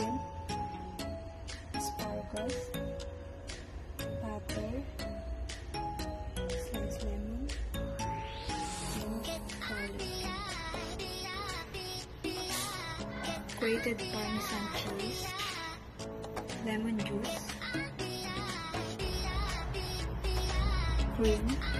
chicken, asparagus, butter, sliced lemon, garlic, grated parmesan cheese, lemon juice, cream,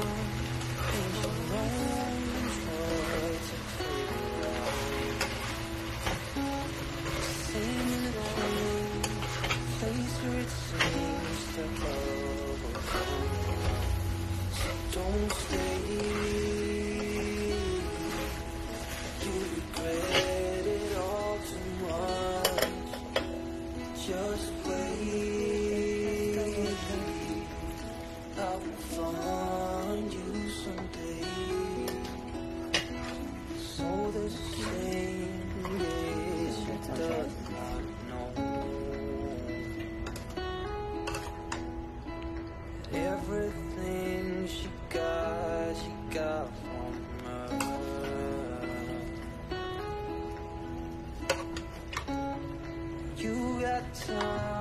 time.